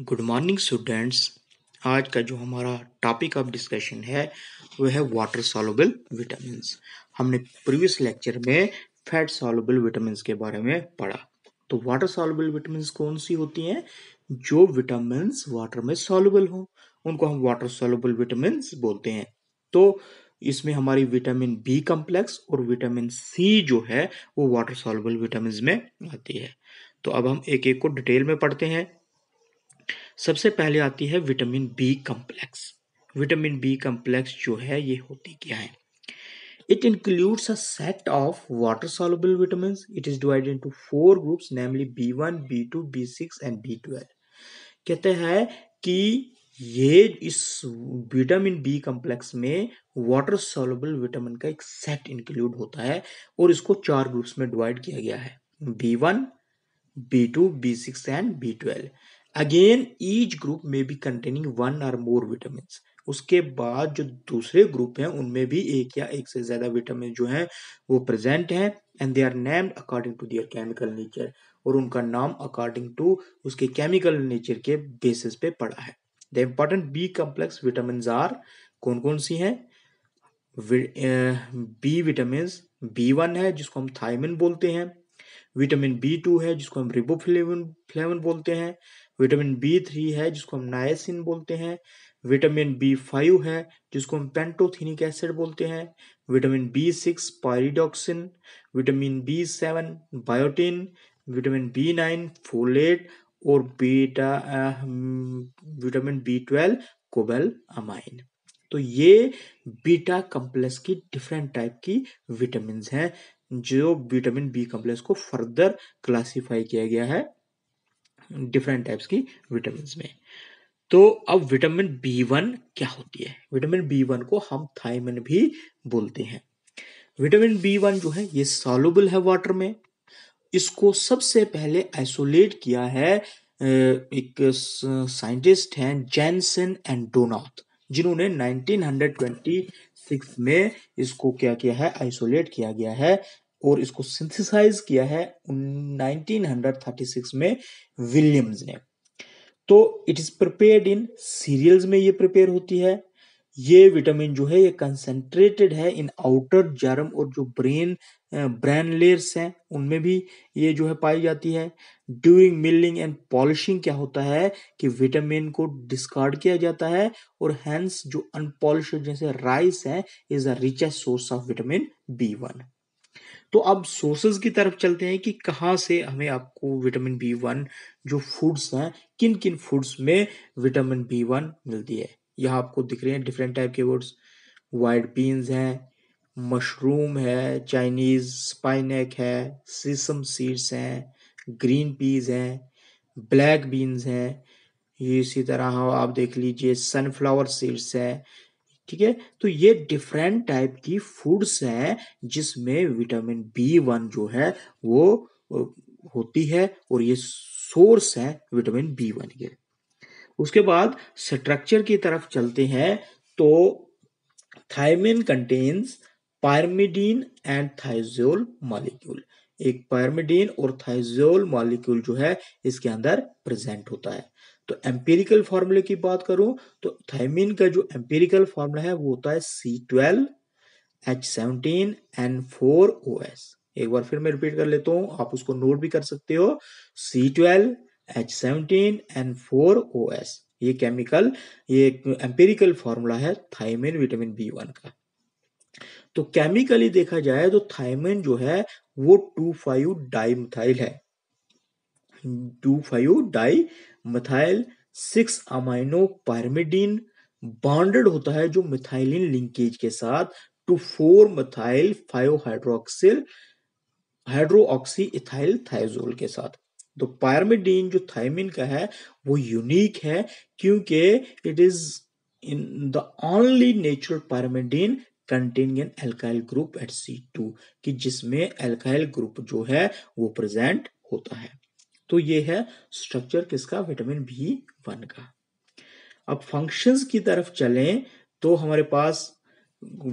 Good morning students आज का जो हमारा टॉपिक ऑफ़ डिस्कशन है, वो है वाटर सॉल्युबल विटामिन हमने प्रीवियस लेक्चर में फैट सॉल्युबल विटामिन के बारे में पढ़ा। तो वाटर सॉल्युबल विटामिन कौन सी होती हैं? जो विटामिन वाटर में सॉल्युबल हो, उनको हम वाटर सॉल्युबल विटामिन बोलते हैं। तो इसमें हमारी विटामिन बी कम्प्लेक्स और विटामिन सी जो है, वो वाटर सॉल्युबल विटामिन में आती है। तो अब हम एक एक को डिटेल में पढ़ते हैं। सबसे पहले आती है vitamin B complex. Vitamin B complex जो है, ये होती क्या है? It includes a set of water soluble vitamins. It is divided into four groups, namely b1 b2 b6 and b12 कहते हैं कि ये इस विटामिन बी कम्प्लेक्स में वाटर सॉल्युबल विटामिन का एक सेट इंक्लूड होता है और इसको चार ग्रुप्स में डिवाइड किया गया है। B one B two B six and B twelve again each group में बी कंटेनिंग वन और मोर विटामिन उसके बाद जो दूसरे ग्रुप हैं, उनमें भी एक या एक से ज़्यादा विटामिन जो हैं, वो प्रेजेंट हैं and they are named according to their chemical nature और उनका नाम अकॉर्डिंग टू उसके केमिकल नेचर के बेसिस पे पड़ा है। The important B complex vitamin are कौन कौन सी हैं? बी विटामिन बी वन है, जिसको हम थाइमिन बोलते हैं। विटामिन बी टू है, जिसको हम रिबोफ्लेविन फ्लेविन बोलते हैं। विटामिन बी थ्री है, जिसको हम नायसिन बोलते हैं। विटामिन बी फाइव है, जिसको हम पेंटोथिनिक एसिड बोलते हैं। Vitamin B six, pyridoxine. Vitamin B seven, biotin. Vitamin B nine, folate. और beta vitamin B twelve cobalamin तो ये बीटा कम्प्लेक्स की डिफरेंट टाइप की विटामिन हैं, जो विटामिन बी कम्प्लेक्स को फर्दर क्लासिफाई किया गया है। डिफरेंट टाइप्स की विटामिन में। तो अब विटामिन बी वन क्या होती है? विटामिन बी वन को हम थाइमिन भी बोलते हैं। विटामिन बी वन जो है, ये सॉल्युबल है वाटर में। इसको सबसे पहले आइसोलेट किया है एक साइंटिस्ट हैं जैनसन एंड डोनाथ जिन्होंने 1926 में इसको क्या किया है? आइसोलेट किया गया है। और इसको सिंथेसाइज किया है 1936 में विलियम्स ने। तो it is prepared in cereals में ये प्रिपेयर होती है। ये विटामिन जो है, ये कंसेंट्रेटेड है इन आउटर जर्म और जो ब्रेन ब्रेन लेयर्स हैं, उनमें भी ये जो है पाई जाती है। ड्यूरिंग मिलिंग एंड पॉलिशिंग क्या होता है कि विटामिन को डिस्कार्ड किया जाता है और हैंस जो अनपॉलिश जैसे राइस है is the richest source of vitamin B one तो अब सोर्सेज की तरफ़ चलते हैं कि कहाँ से हमें आपको विटामिन बी वन जो फूड्स हैं किन किन फूड्स में विटामिन बी वन मिलती है। यहाँ आपको दिख रहे हैं डिफरेंट टाइप के वर्ड्स वाइट बीन्स हैं मशरूम है चाइनीज़ स्पाइनेक है सीसम सीड्स हैं ग्रीन पीज हैं ब्लैक बीन्स हैं। ये इसी तरह आप देख लीजिए सनफ्लावर सीड्स हैं ठीक है? तो ये डिफरेंट टाइप की फूड्स हैं जिसमें विटामिन बी वन जो है वो होती है और ये सोर्स है विटामिन बी वन के। उसके बाद स्ट्रक्चर की तरफ़ चलते हैं तो thiamine contains pyrimidine and thiazole molecule एक पायरमिडीन और थाइजोल मॉलिक्यूल जो है इसके अंदर प्रेजेंट होता है। तो एम्पेरिकल फॉर्मूले की बात करूँ तो थाइमिन का जो एम्पेरिकल फॉर्मूला है, वो होता है C twelve H seventeen N four O S एक बार फिर मैं रिपीट कर लेता हूँ, आप उसको नोट भी कर सकते हो। C twelve H seventeen N four O S ये केमिकल ये एम्पेरिकल फॉर्मूला है थाइमिन विटामिन बी वन का। तो केमिकली देखा जाए तो थाइमिन जो है, वो टू फाइव डाइमथाइल है। Two five dimethyl six amino pyrimidine bonded होता है जो मिथाइलिन लिंकेज के साथ two four methyl five hydroxyl hydroxy ethyl thiazole के साथ। तो पायरमिडीन जो थाइमिन का है, वो यूनिक है क्योंकि it is in the only natural pyrimidine containing an alkyl group at C two कि जिसमें एल्काइल ग्रुप जो है, वो प्रेजेंट होता है। तो ये है स्ट्रक्चर किसका? विटामिन बी वन का। अब फ़ंक्शंस की तरफ़ चलें तो हमारे पास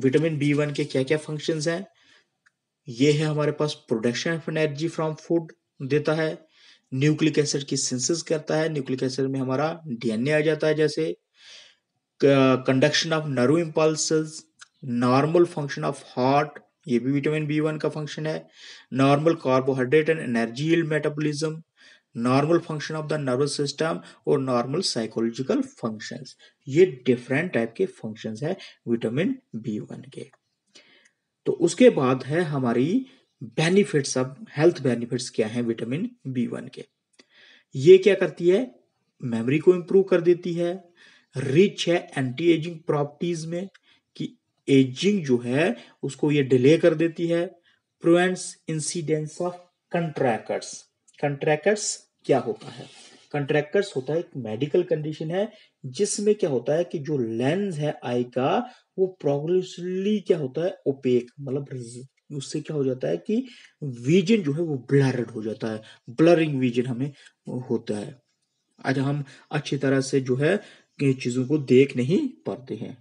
विटामिन बी वन के क्या क्या फ़ंक्शंस हैं? ये है हमारे पास production of energy from food देता है। न्यूक्लिक एसिड की सिंथेसिस करता है। न्यूक्लिक एसिड में हमारा डीएनए आ जाता है जैसे। Conduction of nerve impulse normal function of heart ये भी विटामिन बी वन का फ़ंक्शन है। Normal carbohydrate and energy metabolism normal function of the nervous system और नॉर्मल साइकोलॉजिकल फ़ंक्शंस ये डिफरेंट टाइप के फ़ंक्शंस है विटामिन बी वन के। तो उसके बाद है हमारी बेनिफिट्स अब हेल्थ बेनिफिट्स क्या है विटामिन बी वन के। ये क्या करती है? मेमोरी को इंप्रूव कर देती है। रिच है एंटी एजिंग प्रॉपर्टीज़ में कि एजिंग जो है उसको ये डिले कर देती है। Prevents incidence of cataracts cataracts क्या होता है? कंट्रैक्टर्स होता है एक मेडिकल कंडीशन है, जिसमें क्या होता है कि जो लेंस है आई का, वो प्रोग्रेसिवली क्या होता है? ओपेक मतलब उससे क्या हो जाता है कि विजन जो है वो ब्लर्ड हो जाता है। ब्लरिंग विजन हमें होता है। आज हम अच्छी तरह से जो है चीज़ों को देख नहीं पाते हैं।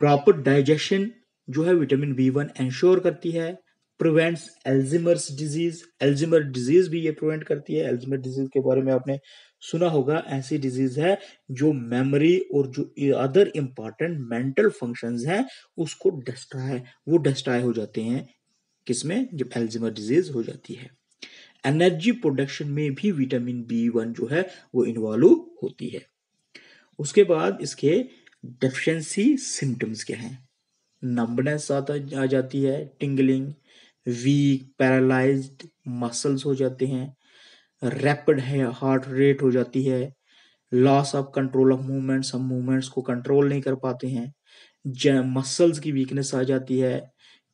प्रॉपर डाइजेशन जो है विटामिन बी वन एंश्योर करती है। Prevents Alzheimer's disease Alzheimer disease भी ये प्रिवेंट करती है। एल्जिमर डिज़ीज़ के बारे में आपने सुना होगा। ऐसी डिज़ीज़ है जो मेमोरी और जो अदर इंपॉर्टेंट मेंटल फ़ंक्शंस हैं, उसको डिस्ट्रॉय वो डिस्ट्रॉय हो जाते हैं। किसमें? जब एल्जिमर डिज़ीज़ हो जाती है। एनर्जी प्रोडक्शन में भी विटामिन बी वन जो है, वो इन्वॉल्व होती है। उसके बाद इसके डेफिशिएंसी सिम्टम्स क्या हैं? नंबनेस आ जाती है टिंगलिंग वीक पैरालाइज्ड मसल्स हो जाते हैं रैपिड है हार्ट रेट हो जाती है loss of control of movements हम मूवमेंट्स को कंट्रोल नहीं कर पाते हैं मसल्स की वीकनेस आ जाती है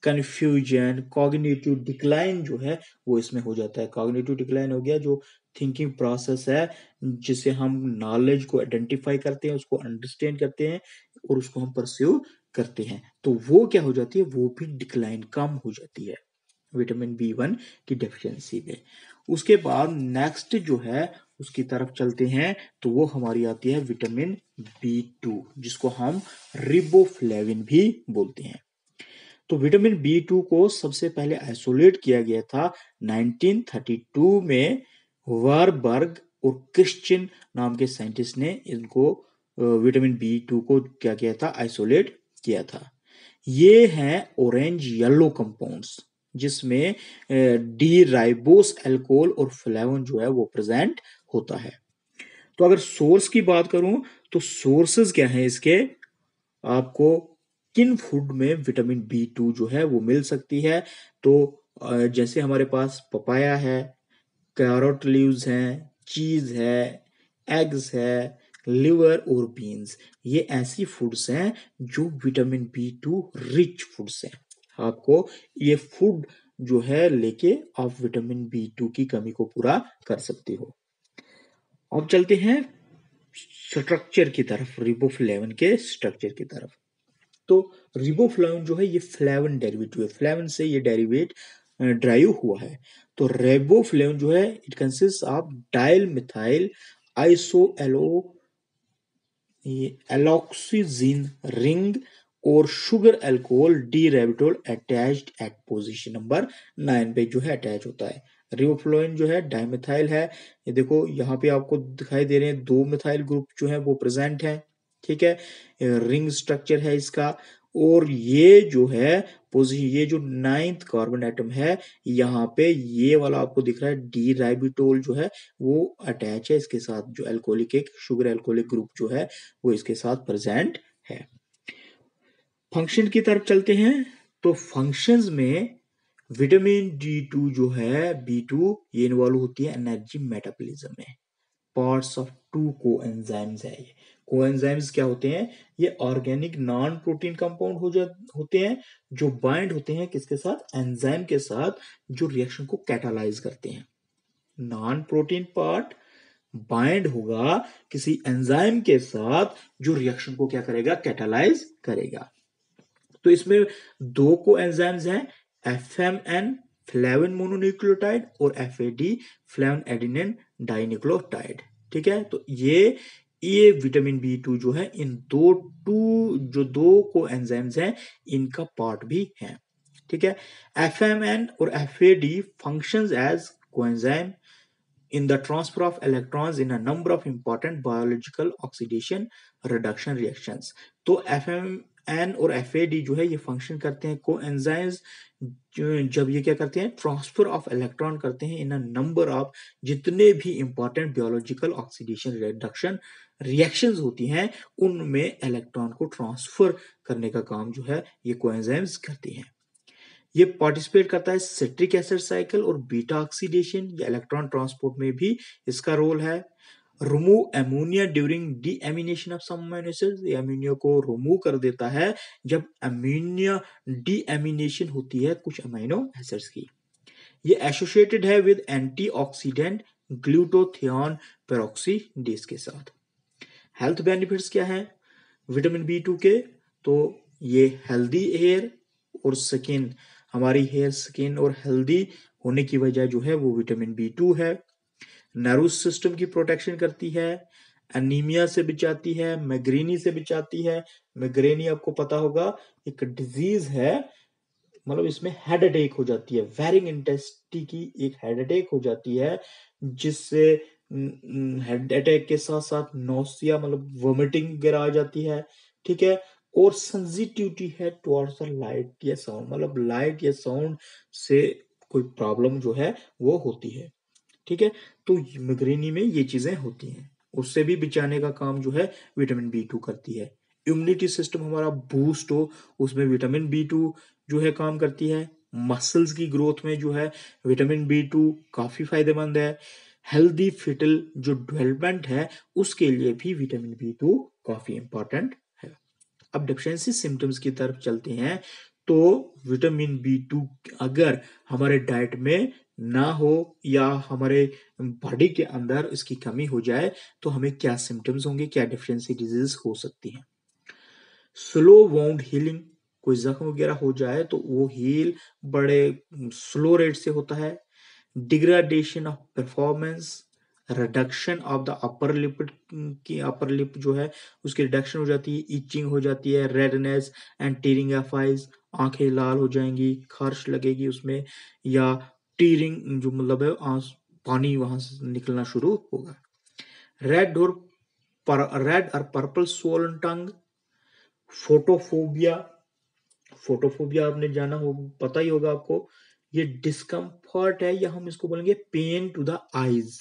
कंफ्यूजन कॉग्निटिव डिक्लाइन जो है, वो इसमें हो जाता है। कॉग्निटिव डिक्लाइन हो गया जो थिंकिंग प्रोसेस है, जिसे हम नॉलेज को आइडेंटिफाई करते हैं, उसको अंडरस्टैंड करते हैं और उसको हम परस्यू करते हैं। तो वो क्या हो जाती है? वो भी डिक्लाइन कम हो जाती है। विटामिन बी वन की डेफिशिएंसी में। उसके बाद नेक्स्ट जो है, उसकी तरफ़ चलते हैं तो वो हमारी आती है विटामिन बी टू जिसको हम रिबोफ्लेविन भी बोलते हैं। तो विटामिन बी टू को सबसे पहले आइसोलेट किया गया था 1932 में वारबर्ग और क्रिश्चियन नाम के साइंटिस्ट ने इनको विटामिन बी टू को क्या किया था? आइसोलेट किया था। ये हैं ऑरेंज येलो कंपाउंड्स जिसमें डी राइबोस एल्कोहल और फ्लेवन जो है वो प्रेजेंट होता है। तो अगर सोर्स की बात करूँ तो सोर्सेज क्या है इसके? आपको किन फ़ूड में विटामिन बी टू जो है वो मिल सकती है? तो जैसे हमारे पास पपाया है, कैरोट लीव्स हैं, चीज़ है, एग्स है, लिवर और बीन्स, ये ऐसी फूड्स हैं जो vitamin B two rich foods हैं। आपको ये फ़ूड जो है लेके आप विटामिन बी टू की कमी को पूरा कर सकते हो। अब चलते हैं स्ट्रक्चर की तरफ़ रिबोफ्लेवन के स्ट्रक्चर की तरफ़। तो रिबोफ्लेवन जो है ये फ्लेवन डेरिवेटिव है। फ्लेवन से ये डेरिवेट ड्राइव हुआ है। तो रेबोफ्लेवन जो है it consist of dimethyl iso allo alloxazine ring और sugar alcohol D ribitol attached at position number nine पे जो है अटैच होता है। रिवोफ्लोइन जो है डाइमिथाइल है। ये देखो, यहाँ पे आपको दिखाई दे रहे हैं दो मिथाइल ग्रुप जो है, वो प्रेजेंट है, ठीक है? रिंग स्ट्रक्चर है इसका। और ये जो है पोजिशन ये जो नाइन्थ कार्बन एटम है, यहाँ पे ये वाला आपको दिख रहा है डी राइबिटोल जो है, वो अटैच है। इसके साथ जो एल्कोहलिक शुगर एल्कोहलिक ग्रुप जो है, वो इसके साथ प्रेजेंट है। फ़ंक्शन की तरफ़ चलते हैं तो फ़ंक्शंस में विटामिन डी टू जो है बी टू ये इन्वॉल्व होती है एनर्जी मेटाबॉलिज्म में। Parts of two coenzymes है ये। को एंजाइम्स क्या होते हैं? ये ऑर्गेनिक नॉन प्रोटीन कंपाउंड हो जा, होते हैं, जो बाइंड होते हैं किसके साथ? एंजाइम के साथ, जो रिएक्शन को कैटालाइज करते हैं। नॉन प्रोटीन पार्ट बाइंड होगा किसी एंजाइम के साथ, जो रिएक्शन को क्या करेगा? कैटालाइज करेगा। तो इसमें दो को एंजाइम्स हैं F M N flavin mononucleotide और F A D flavin adenine dinucleotide ठीक है? तो ये ये विटामिन बी टू जो है, इन दो टू जो दो को एंजाइम्स हैं, इनका पार्ट भी है। ठीक है? एफ़ एम एन और F A D function as coenzyme in the transfer of electrons in a number of important biological oxidation reduction reactions. तो FMN और FAD जो है ये फ़ंक्शन करते हैं को एंजाइम्स जब ये क्या करते हैं ट्रांसफ़र ऑफ़ इलेक्ट्रॉन करते हैं इन अ नंबर ऑफ़ जितने भी important biological oxidation reduction reactions होती हैं, उनमें इलेक्ट्रॉन को ट्रांसफ़र करने का काम जो है ये कोएंजाइम्स करती हैं। ये पार्टिसिपेट करता है सिट्रिक एसिड साइकिल और बीटा ऑक्सीडेशन या इलेक्ट्रॉन ट्रांसपोर्ट में भी इसका रोल है। Remove ammonia during deamination of acids ammonia को रिमूव कर देता है जब अमीनिया डी एमिनेशन होती है कुछ अमीनो एसिड्स की। ये एसोसिएटेड है विद एंटीऑक्सीडेंट ग्लूटोथियोन पेरोक्सीडेज के साथ। हेल्थ बेनिफिट्स क्या है? विटामिन बी टू के तो ये हेल्दी हेयर और स्किन हमारी हेयर स्किन और हेल्दी होने की वजह जो है वो विटामिन बी टू है। नर्वस सिस्टम की प्रोटेक्शन करती है, एनीमिया से बचाती है, मैग्रेनी से बचाती है। मैग्रेनी, आपको पता होगा, एक डिज़ीज़ है मतलब इसमें हेड अटैक हो जाती है वेरिंग इंटेस्टी की एक हेड अटैक हो जाती है, जिससे हेड अटैक के साथ साथ नोसिया मतलब वोमिटिंग वगैरह आ जाती है, ठीक है? और सेंसिटिविटी है टुवर्ड्स द लाइट या साउंड मतलब लाइट या साउंड से कोई प्रॉब्लम जो है, वो होती है। ठीक है? तो मिग्रेनी में ये चीज़ें होती हैं। उससे भी बचाने का काम जो है विटामिन बी टू करती है। इम्यूनिटी सिस्टम हमारा बूस्ट हो, उसमें विटामिन बी टू जो है काम करती है। मसल्स की ग्रोथ में जो है विटामिन बी टू काफ़ी फ़ायदेमंद है। हेल्दी फिटल जो डेवलपमेंट है, उसके लिए भी विटामिन बी टू काफ़ी इंपॉर्टेंट है। अब डिफिशियंसी सिम्टम्स की तरफ़ चलते हैं तो विटामिन बी टू अगर हमारे डाइट में ना हो या हमारे बॉडी के अंदर इसकी कमी हो जाए तो हमें क्या सिम्टम्स होंगे, क्या डिफिशियंसी डिज़ीज़ हो सकती हैं? स्लो वाउंड हीलिंग कोई जख्म वगैरह हो जाए तो वो हील बड़े स्लो रेट से होता है। Degradation of performance reduction of the upper lip की अपर लिप जो है, उसकी रिडक्शन हो जाती है इचिंग हो जाती है redness and tearing of eyes आँखें लाल हो जाएँगी खारिश लगेगी उसमें, या टीरिंग जो मतलब है आंस पानी वहाँ से निकलना शुरू होगा। रेड और पर, रेड और purple swollen tongue photophobia photophobia आपने जाना हो पता ही होगा आपको ये डिस्कम्फर्ट है या हम इसको बोलेंगे pain to the eyes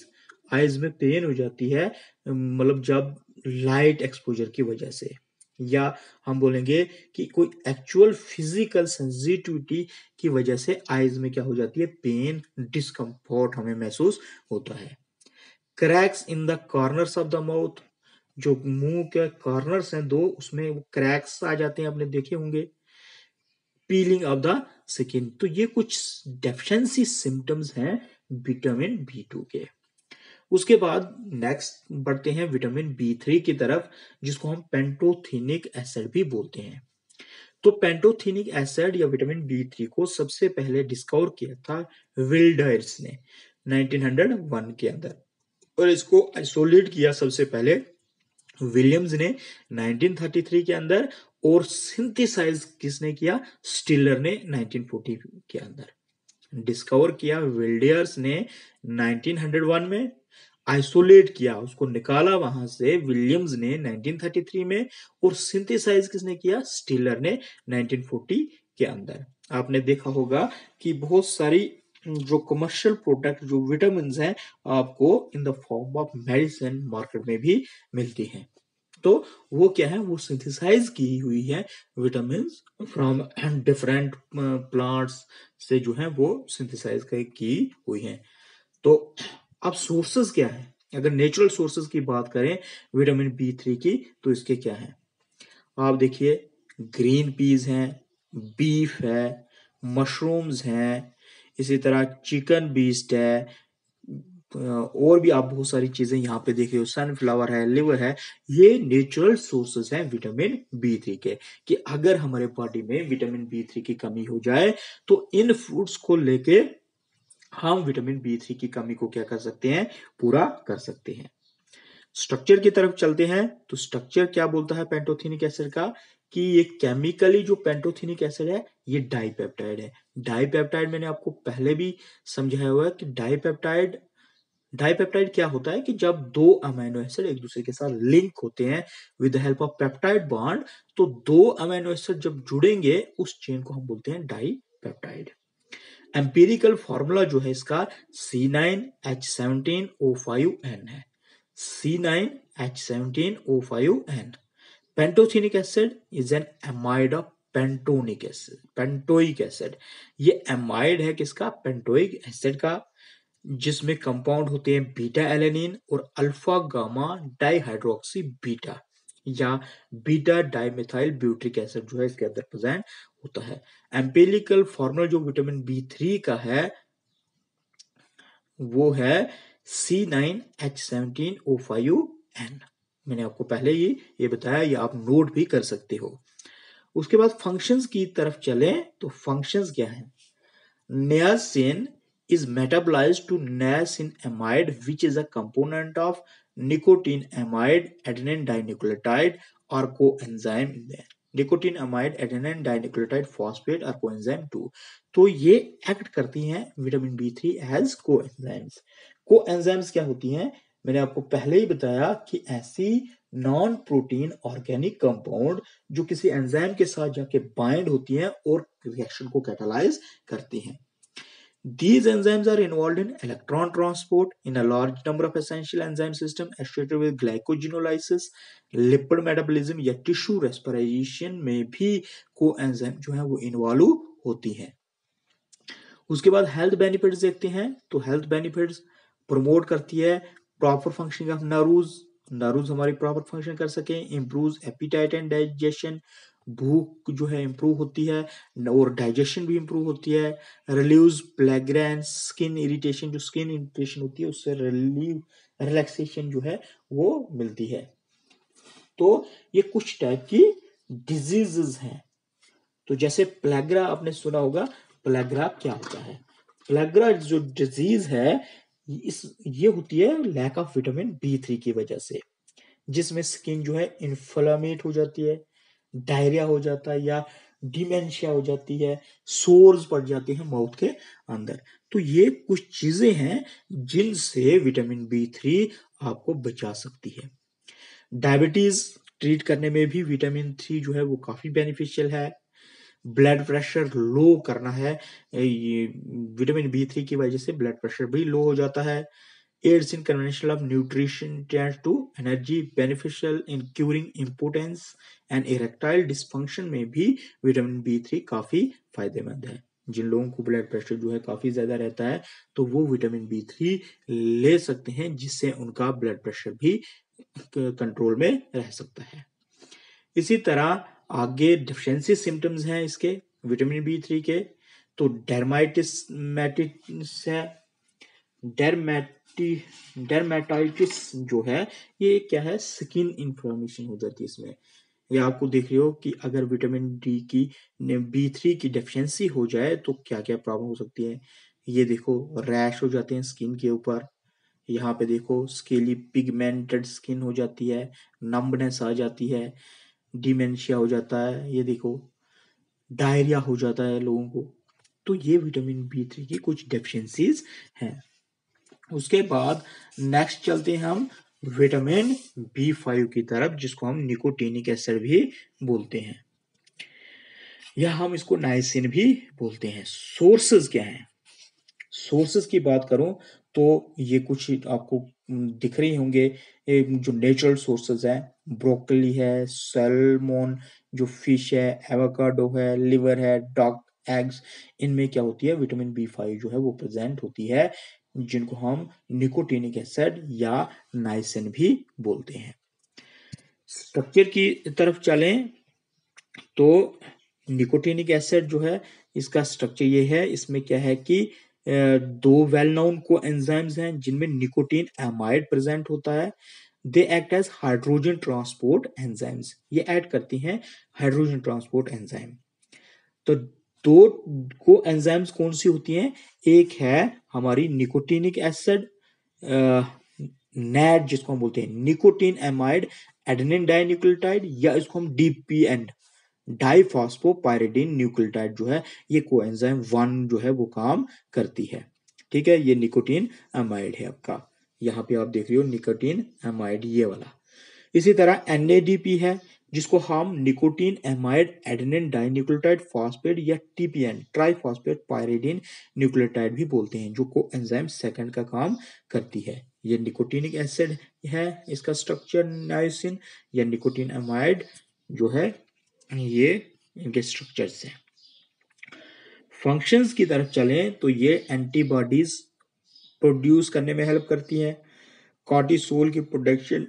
eyes में पेन हो जाती है मतलब जब लाइट एक्सपोजर की वजह से। या हम बोलेंगे कि कोई एक्चुअल फ़िज़िकल सेंसिटिविटी की वजह से आइज़ में क्या हो जाती है? पेन डिस्कम्फर्ट हमें महसूस होता है। Cracks in the corners of the mouth जो मुँह के कॉर्नर्स हैं दो, उसमें वो क्रैक्स आ जाते हैं, आपने देखे होंगे। पीलिंग ऑफ़ द स्किन तो ये कुछ डेफिशिएंसी सिम्टम्स हैं विटामिन बी टू के। उसके बाद नेक्स्ट बढ़ते हैं विटामिन बी थ्री की तरफ़, जिसको हम पेंटोथिनिक एसिड भी बोलते हैं। तो पेंटोथिनिक एसिड या विटामिन बी थ्री को सबसे पहले डिस्कवर किया था विल्डर्स ने 1901 के अंदर। और इसको आइसोलेट किया सबसे पहले विलियम्स ने 1933 के अंदर, और सिंथेसाइज किसने किया? स्टिलर ने 1940 के अंदर। डिस्कवर किया विल्डियर्स ने 1901 में आइसोलेट किया, उसको निकाला वहाँ से विलियम्स ने 1933 में और सिंथेसाइज किसने किया? स्टीलर ने 1940 के अंदर। आपने देखा होगा कि बहुत सारी जो कमर्शियल प्रोडक्ट जो विटामिन हैं, आपको in the form of medicine market में भी मिलती हैं। तो वो क्या है? वो सिंथेसाइज की हुई है विटामिन फ्रॉम डिफरेंट प्लांट्स से जो है वो सिंथेसाइज की हुई है। तो अब सोर्सेज क्या है? अगर नेचुरल सोर्सेज की बात करें विटामिन बी थ्री की तो इसके क्या है? आप देखिए ग्रीन पीज हैं बीफ है मशरूम्स हैं, इसी तरह चिकन बीस्ट है और भी आप बहुत सारी चीज़ें यहाँ पे देख हो सनफ्लावर है लिवर है, ये नेचुरल सोर्सेज हैं विटामिन बी थ्री के, कि अगर हमारे बॉडी में विटामिन बी थ्री की कमी हो जाए तो इन फ्रूट्स को लेके हम विटामिन बी थ्री की कमी को क्या कर सकते हैं? पूरा कर सकते हैं। स्ट्रक्चर की तरफ़ चलते हैं तो स्ट्रक्चर क्या बोलता है पेंटोथिनिक एसिड का? कि ये केमिकली जो पेंटोथिनिक एसिड है, ये डाइपेप्टाइड है। डाइपेप्टाइड मैंने आपको पहले भी समझाया हुआ है कि डाइपेप्टाइड डाइपेप्टाइड क्या होता है कि जब दो अमीनो एसिड एक दूसरे के साथ लिंक होते हैं with help of peptide bond तो दो अमीनो एसिड जब जुड़ेंगे, उस चेन को हम बोलते हैं डाइपेप्टाइड एम्पिरिकल फॉर्मूला जो है इसका C nine H seventeen O five N है। C nine H seventeen O five N pantothenic acid is an amide of pantonic acid pantoic acid ये एमाइड है किसका? पेंटोइक एसिड का, जिसमें कंपाउंड होते हैं बीटा एलेनिन और अल्फ़ा गामा डाइहाइड्रोक्सी बीटा या बीटा डाइमिथाइल ब्यूट्रिक एसिड जो है इसके अंदर प्रेजेंट होता है। एम्पेलिकल फॉर्मूला जो विटामिन बी थ्री का है, वो है C nine H seventeen O five N मैंने आपको पहले ही ये बताया, ये आप नोट भी कर सकते हो। उसके बाद फ़ंक्शंस की तरफ़ चले तो फ़ंक्शंस क्या है? Niacin is metabolized to niacinamide which is a component of nicotine amide, adenine dinucleotide or coenzyme in there nicotinamide adenine dinucleotide phosphate और कोएंजाइम 2 तो ये एक्ट करती हैं vitamin B three as coenzymes coenzymes क्या होती हैं? मैंने आपको पहले ही बताया कि ऐसी नॉन प्रोटीन ऑर्गेनिक कंपाउंड जो किसी एंजाइम के साथ जाके बाइंड होती हैं और रिएक्शन को कैटालाइज करती हैं। These enzymes are involved in electron transport in a large number of essential enzyme system associated with glycogenolysis, lipid metabolism या tissue respiration में भी को एंजाइम जो है वो इन्वॉल्व होती हैं उसके बाद हेल्थ बेनिफिट्स देखते हैं तो हेल्थ बेनिफिट्स प्रमोट करती है proper functioning of nerves nerves हमारी प्रॉपर फ़ंक्शन कर सके इम्प्रूव एपिटाइट एंड डाइजेशन भूख जो है इम्प्रूव होती है, और डाइजेशन भी इम्प्रूव होती है रिलीव प्लेग्रेंस स्किन इरिटेशन जो स्किन इरिटेशन होती है, उससे रिलीव रिलैक्सेशन जो है, वो मिलती है। तो ये कुछ टाइप की डिजीजेस हैं। तो जैसे प्लेग्रा आपने सुना होगा प्लेग्रा क्या होता है? प्लेग्रा जो डिज़ीज़ है, इस, ये होती है lack of vitamin B three की वजह से, जिसमें स्किन जो है इन्फ्लामेट हो जाती है डायरिया हो जाता है या डिमेंशिया हो जाती है, सोर्स पड़ जाते हैं माउथ के अंदर। तो ये कुछ चीज़ें हैं जिनसे विटामिन बी थ्री आपको बचा सकती है। डायबिटीज़ ट्रीट करने में भी विटामिन थ्री जो है वो काफ़ी बेनिफिशियल है। ब्लड प्रेशर लो करना है, ये विटामिन बी थ्री की वजह से ब्लड प्रेशर भी लो हो जाता है। Aids in conventional of nutrition tends to energy beneficial in curing impotence and erectile dysfunction में भी विटामिन बी थ्री काफ़ी फ़ायदेमंद है। जिन लोगों को ब्लड प्रेशर जो है काफ़ी ज़्यादा रहता है तो वो विटामिन बी थ्री ले सकते हैं, जिससे उनका ब्लड प्रेशर भी कंट्रोल में रह सकता है। इसी तरह आगे डिफिशियंसी सिम्टम्स हैं इसके विटामिन बी थ्री के तो डर्माइटिस मैटिस है डरमेट डर्मेटाइटिस जो है, ये क्या है? स्किन इंफ्लोमेशन हो जाती है इसमें। ये आपको देख रहे हो कि अगर विटामिन डी की बी थ्री की डेफिशिएंसी हो जाए तो क्या क्या प्रॉब्लम हो सकती है? ये देखो रैश हो जाते हैं स्किन के ऊपर। यहाँ पे देखो स्केली पिगमेंटेड स्किन हो जाती है नम्बनेस आ जाती है डिमेंशिया हो जाता है, ये देखो डायरिया हो जाता है लोगों को। तो ये विटामिन बी थ्री की कुछ डेफिशिएंसीज हैं। उसके बाद नेक्स्ट चलते हैं हम विटामिन बी फाइव की तरफ़, जिसको हम निकोटीनिक एसिड भी बोलते हैं। या हम इसको नाइसिन भी बोलते हैं। सोर्सेज क्या हैं? सोर्सेज की बात करूँ तो ये कुछ आपको दिख रहे होंगे। जो नेचुरल सोर्सेज है ब्रोकली है सेलमोन जो फ़िश है एवोकाडो है लिवर है डॉग एग्स इनमें क्या होती है? विटामिन बी फाइव जो है वो प्रेजेंट होती है। जिनको हम निकोटीनिक एसिड या नाइसिन भी बोलते हैं। स्ट्रक्चर की तरफ़ चलें तो निकोटीनिक एसिड जो है, इसका स्ट्रक्चर ये है, इसमें क्या है कि दो वेल नोन को एंजाइम्स हैं जिनमें निकोटीन एमाइड प्रेजेंट होता है। They act as hydrogen transport enzymes ये ऐड करती हैं हाइड्रोजन ट्रांसपोर्ट एंजाइम तो दो को एंजाइम्स कौन सी होती हैं? एक है हमारी निकोटीनिक एसिड नैड जिसको हम बोलते हैं निकोटीन एमाइड एडेनिन डाइन्यूक्लियोटाइड या इसको हम डीपीएन डाइफॉस्फोपायरिडीन न्यूक्लियोटाइड जो है, ये कोएंजाइम वन जो है वो काम करती है। ठीक है? ये निकोटीन एमाइड है आपका। यहाँ पे आप देख रहे हो निकोटीन एमाइड ये वाला। इसी तरह एनएडीपी है। जिसको हम nicotine amide adenine dinucleotide phosphate या टीपीएन ट्राइफॉस्फेट पायरिडीन न्यूक्लियोटाइड भी बोलते हैं, जो को एंजाइम सेकंड का काम करती है। ये निकोटीनिक एसिड है, इसका स्ट्रक्चर नाइसिन या निकोटीन एमाइड जो है, ये इनके स्ट्रक्चर से फ़ंक्शंस की तरफ़ चलें तो ये एंटीबॉडीज प्रोड्यूस करने में हेल्प करती हैं। कॉर्टिसोल की प्रोडक्शन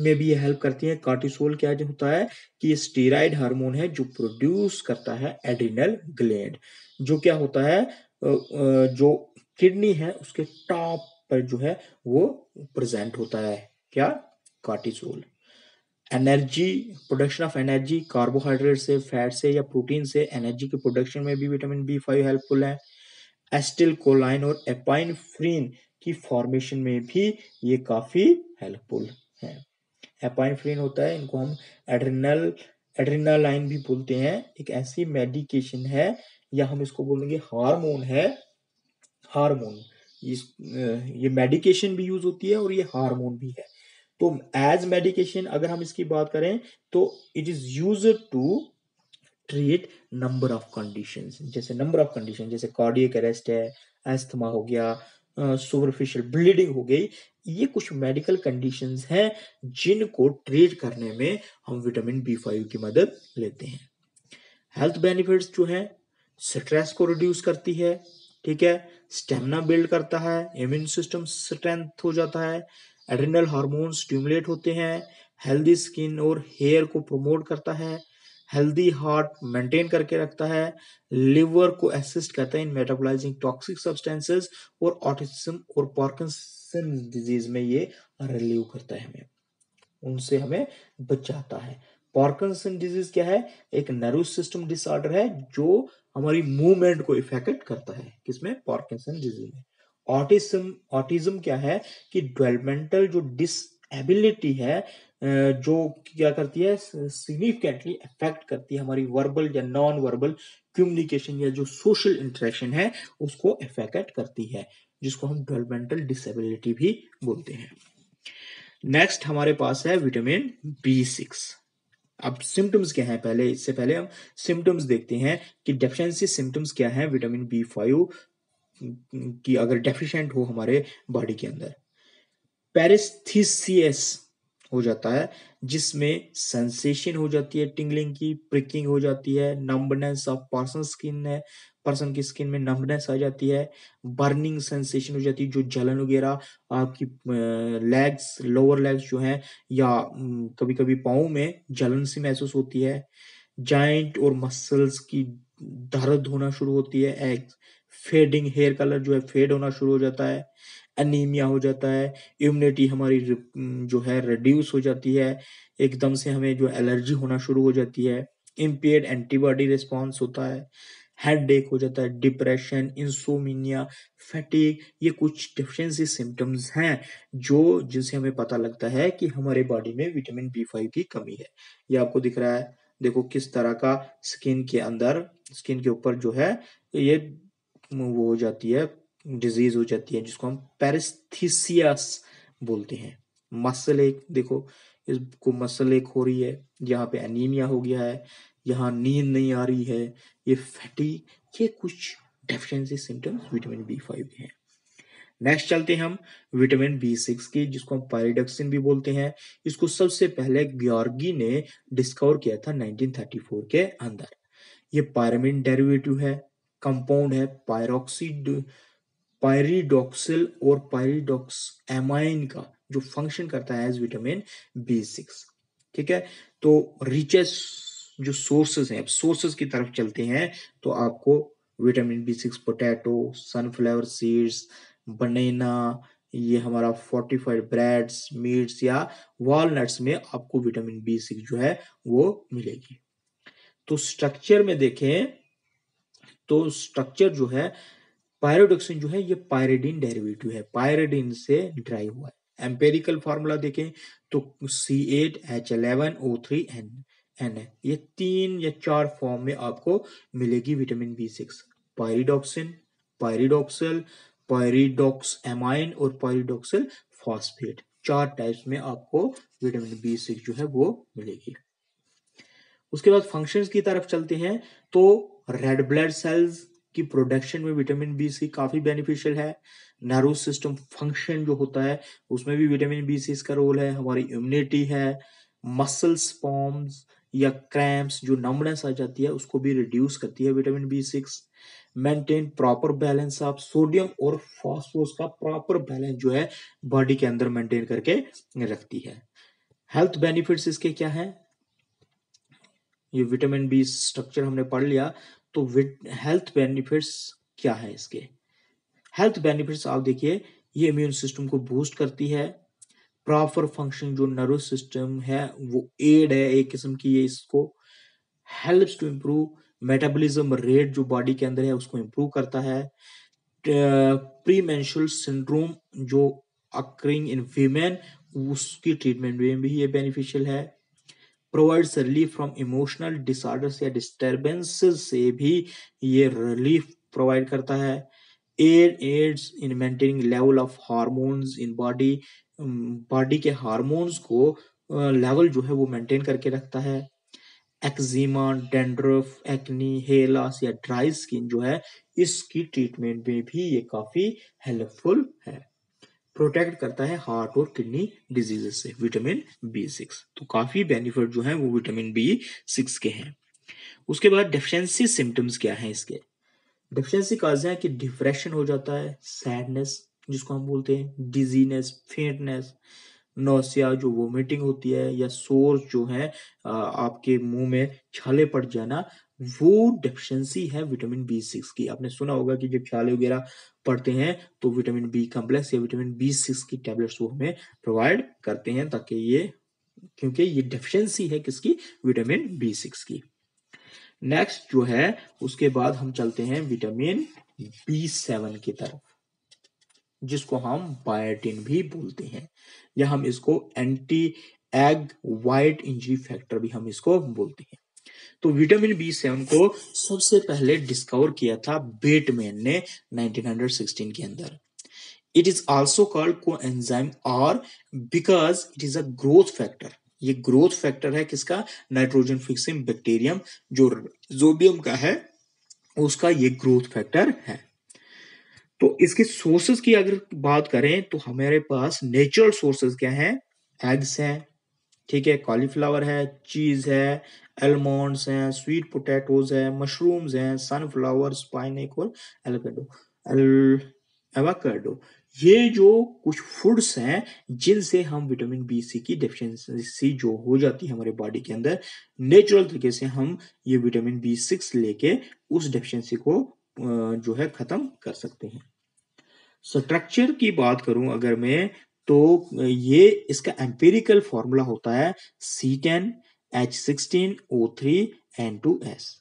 में भी ये हेल्प करती है। कार्टिसोल क्या जो होता है कि स्टीराइड हार्मोन है जो प्रोड्यूस करता है एड्रिनल ग्लैंड जो क्या होता है जो किडनी है, उसके टॉप पर जो है वो प्रेजेंट होता है। क्या? Cortisol energy production of energy carbohydrate से फैट से या प्रोटीन से एनर्जी के प्रोडक्शन में भी विटामिन बी फाइव हेल्पफुल है। एस्टिल कोलाइन और एपाइन फ्रीन की फॉर्मेशन में भी ये काफ़ी हेल्पफुल है। एपाइनफ्रीन होता है, इनको हम एड्रिनल एड्रिनालाइन भी बोलते हैं। एक ऐसी मेडिकेशन है, या हम इसको बोलेंगे हार्मोन है। हार्मोन ये मेडिकेशन भी यूज़ होती है और ये हार्मोन भी है। तो एज मेडिकेशन अगर हम इसकी बात करें तो it is use to treat number of condition जैसे नंबर ऑफ़ कंडीशन जैसे कार्डियक अरेस्ट है एस्थमा हो गया सुपरफिशियल ब्लीडिंग हो गई, ये कुछ मेडिकल कंडीशंस हैं जिनको ट्रीट करने में हम विटामिन बी फाइव की मदद लेते हैं। हेल्थ बेनिफिट्स जो है स्ट्रेस को रिड्यूस करती है, ठीक है? स्टेमिना बिल्ड करता है इम्यून सिस्टम स्ट्रेंथ हो जाता है एड्रिनल हार्मोन स्टिमुलेट होते हैं हेल्दी स्किन और हेयर को प्रमोट करता है हेल्दी हार्ट मेंटेन करके रखता है। लिवर को असिस्ट करता है इन मेटाबोलाइजिंग टॉक्सिक सब्सटेंसेस और ऑटिज्म और पार्किंसन डिज़ीज़ में ये रिलीव करता है हमें। उनसे हमें बचाता है। पार्किंसन डिज़ीज़ क्या है? एक नर्वस सिस्टम डिसऑर्डर है जो हमारी मूवमेंट को इफ़ेक्ट करता है। किसमें? पार्किंसन डिज़ीज़ में। ऑटिज्म ऑटिज्म क्या है कि डेवलपमेंटल जो डिसएबिलिटी है जो क्या करती है सिग्निफिकेंटली अफेक्ट करती है हमारी वर्बल या नॉन वर्बल कम्युनिकेशन या जो सोशल इंटरेक्शन है, उसको अफेक्ट करती है, जिसको हम डेवलपमेंटल डिसेबिलिटी भी बोलते हैं। नेक्स्ट हमारे पास है विटामिन बी सिक्स अब सिम्टम्स क्या है? पहले, इससे पहले हम सिम्टम्स देखते हैं कि डेफिशिएंसी सिम्टम्स क्या है विटामिन बी फाइव की अगर डेफिशिएंट हो हमारे बॉडी के अंदर। पेरिस्थीसियस हो जाता है, जिसमें सेंसेशन हो जाती है टिंगलिंग की प्रिकिंग हो जाती है नंबनेस ऑफ़ पर्सन स्किन है पर्सन की स्किन में नंबनेस आ जाती है बर्निंग सेंसेशन हो जाती है, जो जलन वगैरह, आपकी लेग्स लोअर लेग्स जो हैं, या कभी कभी पाओ में जलन सी महसूस होती है जॉइंट और मसल्स की दर्द होना शुरू होती है एग फेडिंग हेयर कलर जो है फेड होना शुरू हो जाता है एनीमिया हो जाता है इम्यूनिटी हमारी जो है रिड्यूस हो जाती है, एकदम से हमें जो एलर्जी होना शुरू हो जाती है इम्पेयर्ड एंटीबॉडी रिस्पॉन्स होता है हेड एक हो जाता है डिप्रेशन इंसोमिनिया फैटिक ये कुछ डिफिशियंसी सिम्टम्स हैं, जो जिनसे हमें पता लगता है कि हमारे बॉडी में विटामिन बी फाइव की कमी है। ये आपको दिख रहा है, देखो किस तरह का स्किन के अंदर स्किन के ऊपर जो है, ये वो हो जाती है डिज़ीज़ हो जाती है, जिसको हम पेरिस्थीसियास बोलते हैं। मसल एक, देखो, इसको मसल एक हो रही है, यहाँ पे एनीमिया हो गया है, यहाँ नींद नहीं आ रही है, ये फैटी ये कुछ deficiency symptoms vitamin B five के हैं। नेक्स्ट चलते हैं हम विटामिन बी सिक्स की, जिसको हम पायरिडक्सिन भी बोलते हैं। इसको सबसे पहले ग्योर्गी ने डिस्कवर किया था 1934 के अंदर। ये पायरामिन डेरिवेटिव है कंपाउंड है पायरोक्सिड पायरिडोक्सिल और पायरिडोक्स एमाइन का जो फ़ंक्शन करता है एज विटामिन बी सिक्स ठीक है? तो रिचेस जो सोर्सेस हैं, अब सोर्सेस की तरफ़ चलते हैं तो आपको vitamin B six potato sunflower seeds banana ये हमारा फोर्टिफाइड ब्रेड्स मीट्स या वॉलनट्स में आपको विटामिन बी सिक्स जो है वो मिलेगी। तो स्ट्रक्चर में देखें तो स्ट्रक्चर जो है पायरोडोक्सिन जो है, ये पायरेडिन डेरिवेटिव है। पायरेडिन से ड्राइव हुआ है। एम्पेरिकल फॉर्मूला देखें तो C eight H eleven O three N N है। ये तीन या चार फॉर्म में आपको मिलेगी vitamin B six pyridoxine, pyridoxal pyridoxamine और पायरिडॉक्सल फॉस्फेट। चार टाइप्स में आपको विटामिन बी सिक्स जो है वो मिलेगी। उसके बाद फ़ंक्शंस की तरफ़ चलते हैं। तो रेड ब्लड सेल्स की प्रोडक्शन में विटामिन बी सी काफ़ी बेनिफिशियल है। नर्व सिस्टम फ़ंक्शन जो होता है, उसमें भी विटामिन बी सी का रोल है। हमारी इम्यूनिटी है मसल स्पॉम्स या क्रैम्प्स जो नमनेस आ जाती है, उसको भी रिड्यूस करती है vitamin B six maintain proper balance of sodium और फॉस्फोरस का प्रॉपर बैलेंस जो है बॉडी के अंदर मेंटेन करके रखती है। हेल्थ बेनिफिट्स इसके क्या है? ये विटामिन बी स्ट्रक्चर हमने पढ़ लिया। तो हेल्थ बेनिफिट्स क्या है इसके? हेल्थ बेनिफिट्स आप देखिए, ये इम्यून सिस्टम को बूस्ट करती है। प्रॉपर फ़ंक्शन जो नर्वस सिस्टम है, वो एड है एक किस्म की ये इसको। Helps to improve metabolism rate जो बॉडी के अंदर है, उसको इम्प्रूव करता है। प्री सिंड्रोम जो अक्रिंग इन फीमेन उसकी ट्रीटमेंट में भी ये बेनिफिशियल है। Provides relief from emotional disorders या डिस्टर्बेंसेस से भी ये रिलीफ प्रोवाइड करता है। Aid aids in maintaining level of hormones in body body के हार्मोन्स को लेवल uh, जो है वो मेंटेन करके रखता है। Eczema dandruff acne hair loss या ड्राई स्किन जो है इसकी ट्रीटमेंट में भी ये काफ़ी हेल्पफुल है। प्रोटेक्ट करता है हार्ट और किडनी डिजीजेस से विटामिन बी सिक्स तो काफ़ी बेनिफिट जो है वो विटामिन बी सिक्स के हैं। उसके बाद डेफिशिएंसी सिम्टम्स क्या है इसके? डेफिशिएंसी काज है कि डिप्रेशन हो जाता है सैडनेस जिसको हम बोलते हैं डिजीनेस फेंटनेस नोसिया जो वोमिटिंग होती है, या सोर्स जो है आपके मुँह में छाले पड़ जाना वो डेफिशिएंसी है विटामिन बी सिक्स की। आपने सुना होगा कि जब छाले वगैरह पढ़ते हैं तो विटामिन बी कम्प्लेक्स या विटामिन बी सिक्स की टेबलेट्स वो हमें प्रोवाइड करते हैं ताकि ये, क्योंकि ये डेफिशिएंसी है किसकी? विटामिन बी सिक्स की। नेक्स्ट जो है, उसके बाद हम चलते हैं विटामिन बी सेवन की तरफ़, जिसको हम बायोटिन भी बोलते हैं। या हम इसको anti egg white injury factor भी हम इसको बोलते हैं। तो विटामिन बी सेवन को सबसे पहले डिस्कवर किया था बेटमैन ने 1916 के अंदर। It is also called coenzyme R because it is a growth factor ये ग्रोथ फैक्टर है किसका? नाइट्रोजन फिक्सिंग बैक्टीरियम जो जोबियम का है, उसका ये ग्रोथ फैक्टर है। तो इसके सोर्सेज की अगर बात करें तो हमारे पास नेचुरल सोर्सेज क्या है? एग्स हैं ठीक है कॉलीफ्लावर है चीज़ है एलमोंड्स हैं स्वीट पोटैटोज है मशरूम्स हैं सनफ्लावर स्पाइनेक और एलोकेडो एवाकाडो ये जो कुछ फूड्स हैं, जिनसे हम विटामिन बी सी की डेफिशिएंसी जो हो जाती है हमारे बॉडी के अंदर नेचुरल तरीके से हम ये विटामिन बी सिक्स लेके उस डेफिशिएंसी को जो है खत्म कर सकते हैं। स्ट्रक्चर की बात करूँ, अगर मैं तो ये इसका एम्पेरिकल फॉर्मूला होता है C ten H sixteen O three N two S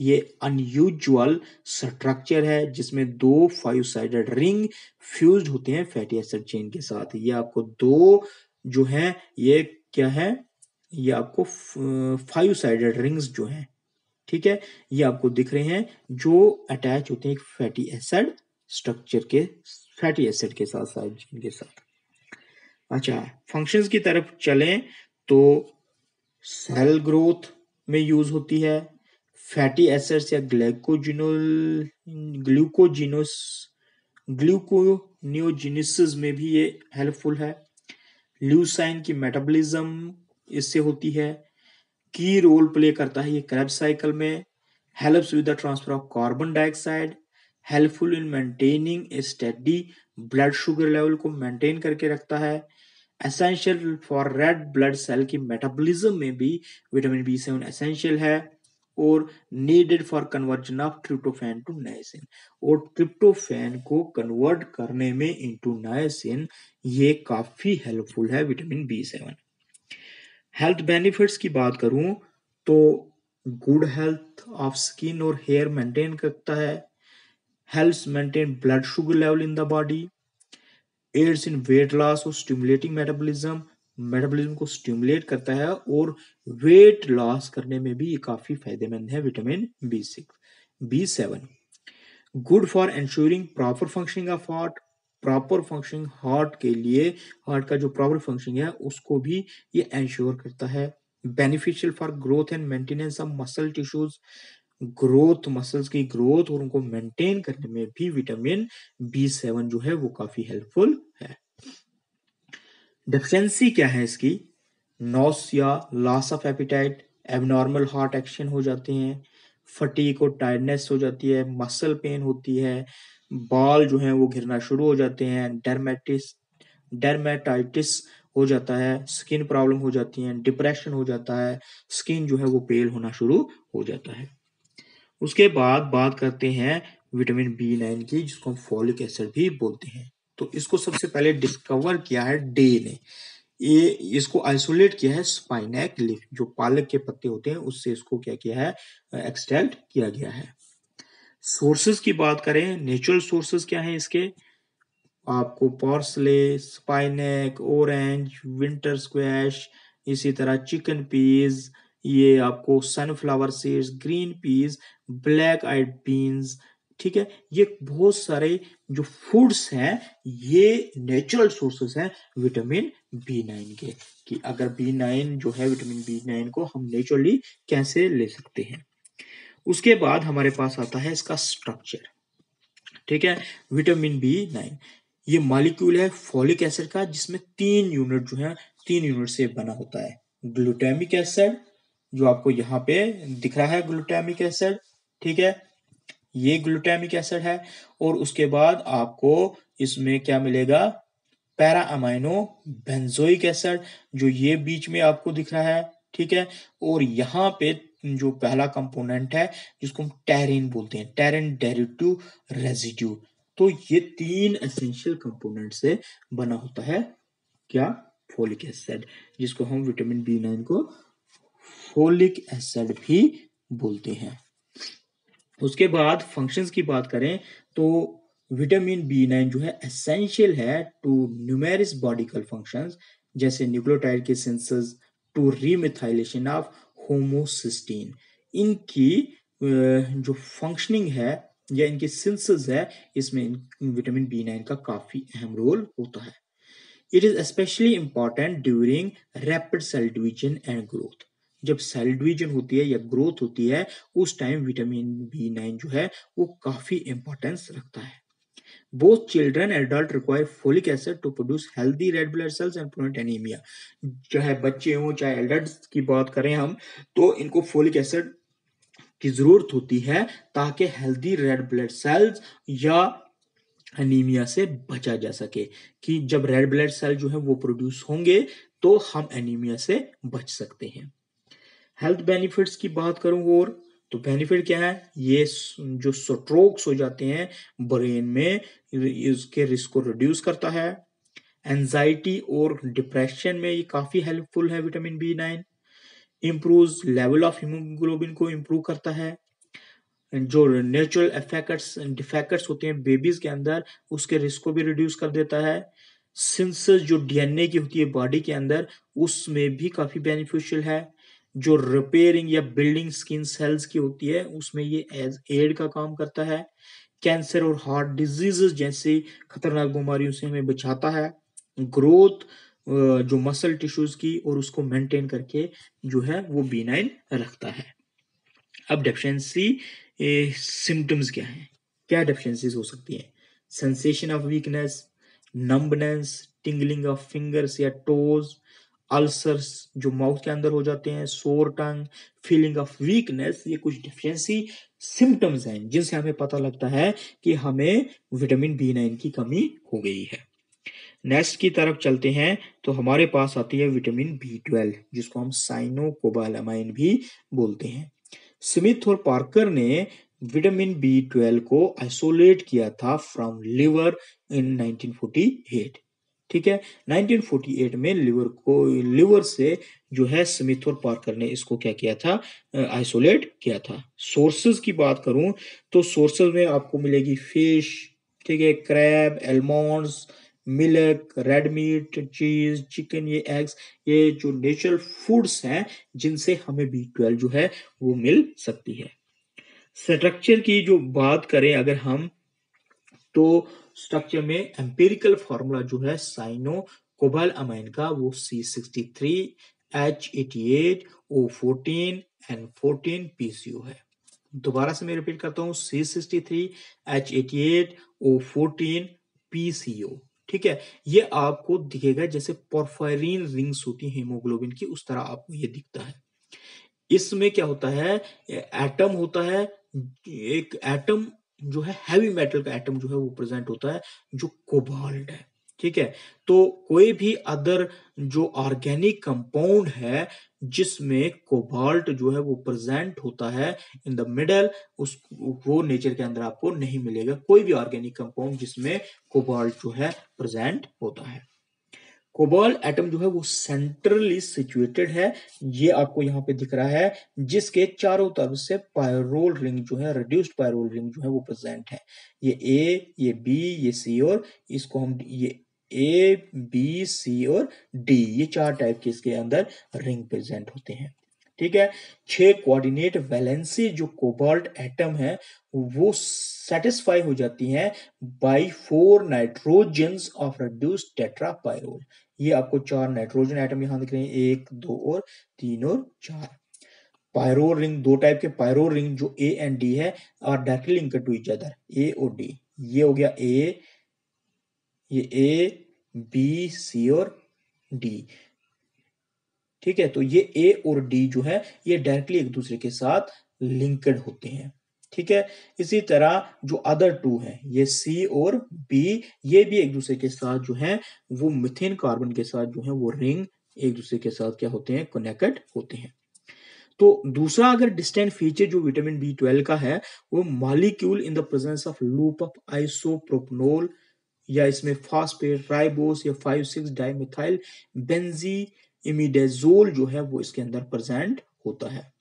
ये अनयूजुअल स्ट्रक्चर है जिसमें दो फाइव साइडेड रिंग फ्यूज होते हैं फैटी एसिड चेन के साथ। ये आपको दो जो है, ये क्या है? ये आपको फाइव साइडेड रिंग्स जो हैं, ठीक है? ये आपको दिख रहे हैं जो अटैच होते हैं फैटी एसिड स्ट्रक्चर के फैटी एसिड के साथ साइड चेन के साथ। अच्छा फ़ंक्शंस की तरफ़ चलें तो सेल ग्रोथ में यूज़ होती है। फैटी एसिड्स या ग्लाइकोजिनोल ग्लूकोजिनोस ग्लूकोनियोजिनिसिस में भी ये हेल्पफुल है। ल्यूसाइन की मेटाबॉलिज्म इससे होती है। की रोल प्ले करता है ये क्रैब साइकिल में। Helps with the transfer of carbon dioxide helpful in maintaining a steady blood sugar level को मेंटेन करके रखता है। Essential for red blood cell की मेटाबॉलिज्म में भी विटामिन बी सेवन एसेंशियल है और needed for conversion of tryptophan to niacin और ट्रिप्टोफैन को कन्वर्ट करने में इनटू नायसिन ये काफ़ी हेल्पफुल है vitamin B seven health benefits की बात करूँ तो गुड हेल्थ ऑफ़ स्किन और हेयर मेंटेन करता है। Helps maintain blood sugar level in the body aids in weight loss और स्टिमुलेटिंग मेटाबॉलिज्म मेटाबॉलिज्म को स्टिमुलेट करता है और वेट लॉस करने में भी ये काफ़ी फ़ायदेमंद है vitamin B six B seven good for ensuring proper functioning of heart proper functioning heart के लिए हार्ट का जो प्रॉपर फंक्शनिंग है, उसको भी ये एंश्योर करता है। Beneficial for growth and maintenance of muscle tissues growth, muscles की ग्रोथ और उनको मेंटेन करने में भी विटामिन बी सेवन जो है वो काफ़ी हेल्पफुल है। डेफिशिएंसी क्या है इसकी? नॉस या loss of appetite abnormal heart action हो जाते हैं फटीक और टायर्डनेस हो जाती है मसल पेन होती है, बाल जो है वो घिरना शुरू हो जाते हैं डरमेटिस डरमेटाइटिस हो जाता है स्किन प्रॉब्लम हो जाती है डिप्रेशन हो जाता है स्किन जो है वो पेल होना शुरू हो जाता है। उसके बाद बात करते हैं विटामिन बी नाइन की, जिसको हम फॉलिक एसिड भी बोलते हैं। तो इसको सबसे पहले डिस्कवर किया है डे ने ये इसको आइसोलेट किया है स्पाइनेक लिफ जो पालक के पत्ते होते हैं, उससे इसको क्या किया है एक्सट्रैक्ट किया गया है। सोर्सेज की बात करें नेचुरल सोर्सेज क्या है इसके? आपको parsley spinach orange winter squash इसी तरह चिकन पीज ये आपको sunflower seeds green peas black eyed beans ठीक है? ये बहुत सारे जो फूड्स हैं, ये नेचुरल सोर्सेस हैं विटामिन बी नाइन के, कि अगर बी नाइन जो है विटामिन बी नाइन को हम नेचुरली कैसे ले सकते हैं? उसके बाद हमारे पास आता है इसका स्ट्रक्चर ठीक है? विटामिन बी नाइन ये मालिक्यूल है फॉलिक एसिड का, जिसमें तीन यूनिट जो है, तीन यूनिट से बना होता है। ग्लूटामिक एसिड जो आपको यहाँ पे दिख रहा है ग्लूटामिक एसिड ठीक है? ये ग्लूटामिक एसिड है और उसके बाद आपको इसमें क्या मिलेगा? पैरा अमाइनो बेंजोइक एसिड जो ये बीच में आपको दिख रहा है, ठीक है? और यहाँ पे जो पहला कंपोनेंट है, जिसको हम टेरिन बोलते हैं टेरिन डेरिटिव रेजिड्यू तो ये तीन एसेंशियल कंपोनेंट से बना होता है क्या? फोलिक एसिड जिसको हम विटामिन बी नाइन को फोलिक एसिड भी बोलते हैं। उसके बाद फ़ंक्शंस की बात करें तो विटामिन बी नाइन जो है एसेंशियल है टू न्यूमेरिस बॉडिकल फ़ंक्शंस जैसे न्यूक्लियोटाइड के synthesis to remethylation of homocysteine इनकी जो फंक्शनिंग है, या इनकी सिंथेसिस है, इसमें विटामिन बी नाइन का काफ़ी अहम रोल होता है। It is specially important during rapid cell division and growth जब सेल डिवीज़न होती है या ग्रोथ होती है, उस टाइम विटामिन बी नाइन जो है, वो काफ़ी इंपॉर्टेंस रखता है। Both children, adult require folic acid to produce healthy red blood cells and prevent anemia. चाहे बच्चे हों, चाहे एडल्ट की बात करें हम तो इनको फोलिक एसिड की ज़रूरत होती है ताकि हेल्दी रेड ब्लड सेल्स या एनीमिया से बचा जा सके कि जब रेड ब्लड सेल जो है वो प्रोड्यूस होंगे तो हम एनीमिया से बच सकते हैं। हेल्थ बेनिफिट्स की बात करूँ और तो बेनिफिट क्या है? ये जो स्ट्रोक्स हो जाते हैं ब्रेन में, इसके रिस्क को रिड्यूस करता है। एंजाइटी और डिप्रेशन में ये काफ़ी हेल्पफुल है vitamin B nine improve level of haemoglobin को इम्प्रूव करता है। जो नेचुरल इफेक्ट्स डिफेक्ट्स होते हैं बेबीज के अंदर, उसके रिस्क को भी रिड्यूस कर देता है। सिंसेस जो डीएनए की होती है बॉडी के अंदर, उसमें भी काफ़ी बेनिफिशियल है। जो रिपेयरिंग या बिल्डिंग स्किन सेल्स की होती है, उसमें ये एज एड का काम करता है। कैंसर और हार्ट डिजीजेस जैसी खतरनाक बीमारियों से हमें बचाता है। ग्रोथ जो मसल टिश्यूज की और उसको मेंटेन करके जो है वो बीनाइन रखता है। अब डेफिशिएंसी सिम्टम्स क्या है? क्या डेफिशिएंसीज हो सकती है? Sensation of weakness numbness tingling of fingers या टोज अल्सर्स जो माउथ के अंदर हो जाते हैं सोर टंग फीलिंग ऑफ़ वीकनेस ये कुछ डिफिशियंसी सिम्टम्स हैं, जिनसे हमें पता लगता है कि हमें विटामिन बी नाइन की कमी हो गई है। नेक्स्ट की तरफ़ चलते हैं तो हमारे पास आती है विटामिन बी ट्वेल्व जिसको हम साइनो कोबालामाइन भी बोलते हैं। स्मिथ और पार्कर ने विटामिन बी ट्वेल्व को आइसोलेट किया था फ्रॉम लिवर इन 1948 ठीक है? 1948 में लिवर को, लिवर से जो है स्मिथ और पार्कर ने इसको क्या किया था? आइसोलेट किया था। सोर्सेज की बात करूँ तो सोर्सेज में आपको मिलेगी फ़िश ठीक है? Crab almonds milk red meat cheese chicken ये एग्स ये जो नेचुरल फूड्स हैं, जिनसे हमें बी ट्वेल्व जो है, वो मिल सकती है। स्ट्रक्चर की जो बात करें अगर हम तो स्ट्रक्चर में एम्पेरिकल फॉर्मूला जो है साइनो कोबाल अमाइन का वो C sixty three H eighty eight O fourteen and fourteen PCO है। दोबारा से मैं रिपीट करता हूँ C sixty three H eighty eight O fourteen PCO ठीक है? ये आपको दिखेगा जैसे पोरफायरिन रिंग्स होती है हीमोग्लोबिन की, उस तरह आपको ये दिखता है। इसमें क्या होता है? एटम होता है, एक एटम जो है हैवी मेटल का एटम जो है वो प्रेजेंट होता है, जो कोबाल्ट है। ठीक है? तो कोई भी अदर जो ऑर्गेनिक कंपाउंड है, जिसमें कोबाल्ट जो है वो प्रेजेंट होता है इन द मिडल उस, वो नेचर के अंदर आपको नहीं मिलेगा। कोई भी ऑर्गेनिक कंपाउंड जिसमें कोबाल्ट जो है प्रेजेंट होता है। कोबाल एटम जो है वो सेंट्रली सिचुएटेड है। ये आपको यहाँ पे दिख रहा है, जिसके चारों तरफ़ से पायरोल रिंग जो है रिड्यूस्ड पायरोल रिंग जो है वो प्रेजेंट है। ये ए ये बी ये सी और इसको हम ये ए बी सी और डी ये चार टाइप के इसके अंदर रिंग प्रेजेंट होते हैं। ठीक है? छह कोऑर्डिनेट वैलेंसी जो कोबाल्ट एटम है, वो सेटिस्फाई हो जाती हैं by four nitrogens of reduced tetrapyrrole ये आपको चार नाइट्रोजन एटम यहाँ दिख रहे हैं, एक, दो और तीन और चार। पायरो रिंग दो टाइप के पायरो रिंग जो ए एंड डी है और directly link to each other A और डी ये हो गया ए ये ए बी सी और डी ठीक है? तो ये ए और डी जो है, ये डायरेक्टली एक दूसरे के साथ लिंकड होते हैं। ठीक है? इसी तरह जो अदर टू है, ये सी और बी ये भी एक दूसरे के साथ जो है, वो मिथेन कार्बन के साथ जो है, वो रिंग एक दूसरे के साथ क्या होते हैं? कनेक्टेड होते हैं। तो दूसरा अगर डिस्टेंट फीचर जो विटामिन बी ट्वेल्व का है, वो molecule in the presence of loop of isopropanol या इसमें फास्फेट राइबोस या five six dimethyl benzimidazole जो है वो इसके अंदर प्रेजेंट होता है।